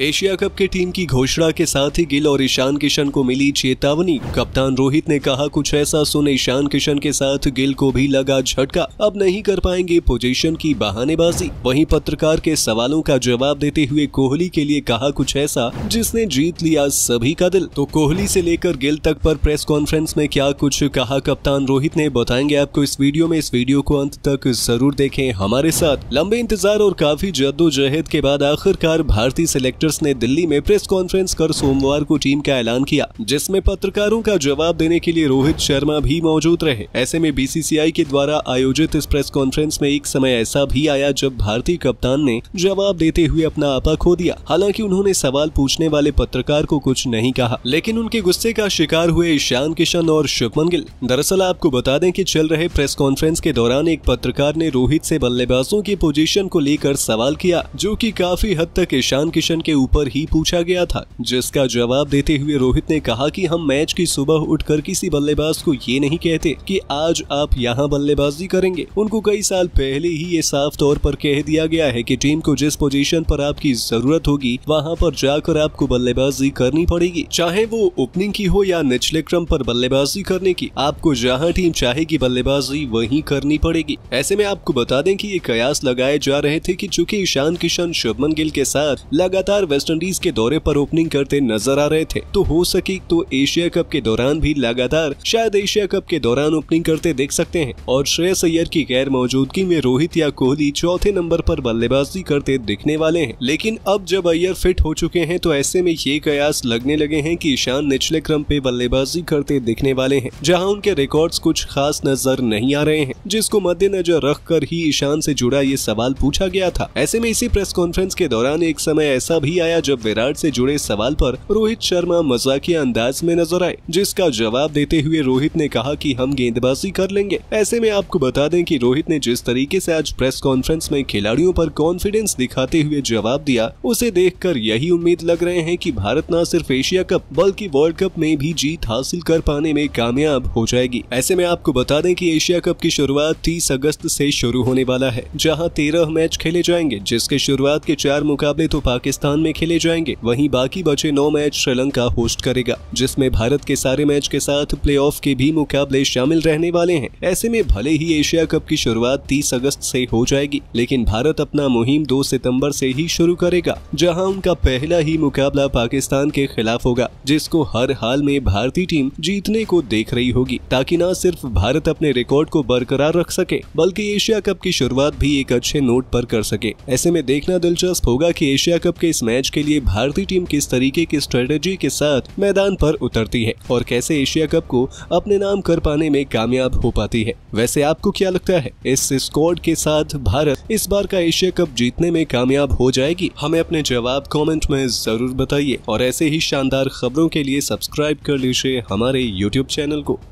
Asia cup के team की घोषणा के साथ ही गिल और ईशान किशन को मिली चेतावनी। कप्तान रोहित ने कहा, कुछ ऐसा सुन, ईशान किशन के साथ गिल को भी लगा झटका। अब नहीं कर पाएँगे पोजीशन की बहानेबाजी। वहीं पत्रकार के सवालों का जवाब देते हुए कोहली के लिए कहा, कुछ ऐसा जिसने जीत लिया सभी का दिल। तो कोहली से लेकर गिल तक पर प्रेस कॉन्फ्रेंस में क्या कुछ कहा, कप्तान रोहित ने बताएँगे आपको इस वीडियो में। इस वीडियो को अंत तक ज़रूर देखें हमारे साथ। लंबे इंतज़ार और काफ़ी जद्दोजहद के बाद आखिरकार भारतीय सिलेक्टर्स ने दिल्ली में प्रेस कॉन्फ्रेंस कर सोमवार को टीम का ऐलान किया, जिसमें पत्रकारों का जवाब देने के लिए रोहित शर्मा भी मौजूद रहे। ऐसे में बीसीसीआई के द्वारा आयोजित इस प्रेस कॉन्फ्रेंस में एक समय ऐसा भी आया जब भारतीय कप्तान ने जवाब देते हुए अपना आपा खो दिया। हालाँकि उन्होंने सवाल पूछने वाले पत्रकार को कुछ नहीं कहा, लेकिन उनके गुस्से का शिकार हुए ईशान किशन और शुभमन गिल। दरअसल आपको बता दें कि चल रहे प्रेस कॉन्फ्रेंस के दौरान एक पत्रकार ने रोहित से बल्लेबाजों की पोजीशन को लेकर सवाल किया, जो कि काफ़ी हद तक ईशान किशन के ऊपर ही पूछा गया था, जिसका जवाब देते हुए रोहित ने कहा कि हम मैच की सुबह उठकर किसी बल्लेबाज को ये नहीं कहते कि आज आप यहाँ बल्लेबाजी करेंगे। उनको कई साल पहले ही ये साफ़ तौर पर कह दिया गया है कि टीम को जिस पोजीशन पर आपकी ज़रूरत होगी, वहाँ पर जाकर आपको बल्लेबाजी करनी पड़ेगी। चाहे वो ओपनिंग की हो या निचले क्रम पर बल्लेबाजी करने की, आपको जहाँ टीम चाहेगी बल्लेबाजी वही करनी पड़ेगी। ऐसे में आपको बता दें कि ये कयास लगाए जा रहे थे कि चूँकि ईशान किशन शुभमन गिल के साथ लगातार वेस्टइंडीज के दौरे पर ओपनिंग करते नज़र आ रहे थे। तो हो सके तो एशिया कप के दौरान भी लगातार, शायद एशिया कप के दौरान ओपनिंग करते देख सकते हैं। और श्रेयस अय्यर की गैर मौजूदगी में रोहित या कोहली चौथे नंबर पर बल्लेबाजी करते दिखने वाले हैं। लेकिन अब जब अय्यर फिट हो चुके हैं तो ऐसे में ये कयास लगने लगे हैं कि ईशान निचले क्रम पे बल्लेबाजी करते दिखने वाले हैं, जहाँ उनके रिकॉर्ड्स कुछ खास नज़र नहीं आ रहे हैं, जिसको मद्देनजर रख कर ही ईशान से जुड़ा ये सवाल पूछा गया था। ऐसे में इसी प्रेस कॉन्फ्रेंस के दौरान एक समय ऐसा भी आया जब विराट से जुड़े सवाल पर रोहित शर्मा मजाकिया अंदाज में नज़र आए, जिसका जवाब देते हुए रोहित ने कहा कि हम गेंदबाजी कर लेंगे। ऐसे में आपको बता दें कि रोहित ने जिस तरीके से आज प्रेस कॉन्फ्रेंस में खिलाड़ियों पर कॉन्फिडेंस दिखाते हुए जवाब दिया, उसे देखकर यही उम्मीद लग रहे हैं कि भारत न सिर्फ़ एशिया कप, बल्कि वर्ल्ड कप में भी जीत हासिल कर पाने में कामयाब हो जाएगी। ऐसे में आपको बता दें कि एशिया कप की शुरुआत 30 अगस्त से शुरू होने वाला है, जहाँ 13 मैच खेले जाएँगे, जिसके शुरुआत के चार मुकाबले तो पाकिस्तान में खेले जाएँगे। वहीं बाकी बचे नौ मैच श्रीलंका होस्ट करेगा, जिसमें भारत के सारे मैच के साथ प्लेऑफ के भी मुकाबले शामिल रहने वाले हैं। ऐसे में भले ही एशिया कप की शुरुआत 30 अगस्त से हो जाएगी, लेकिन भारत अपना मुहिम 2 सितंबर से ही शुरू करेगा, जहाँ उनका पहला ही मुकाबला पाकिस्तान के खिलाफ होगा, जिसको हर हाल में भारतीय टीम जीतने को देख रही होगी। ताकि न सिर्फ़ भारत अपने रिकॉर्ड को बरकरार रख सके, बल्कि एशिया कप की शुरुआत भी एक अच्छे नोट पर कर सके। ऐसे में देखना दिलचस्प होगा कि एशिया कप के इस मैच के लिए भारतीय टीम किस तरीके की स्ट्रेटेजी के साथ मैदान पर उतरती है और कैसे एशिया कप को अपने नाम कर पाने में कामयाब हो पाती है? वैसे आपको क्या लगता है, इस स्क्वाड के साथ भारत इस बार का एशिया कप जीतने में कामयाब हो जाएगी? हमें अपने जवाब कमेंट में ज़रूर बताइए और ऐसे ही शानदार खबरों के लिए सब्सक्राइब कर लीजिए हमारे यूट्यूब चैनल को।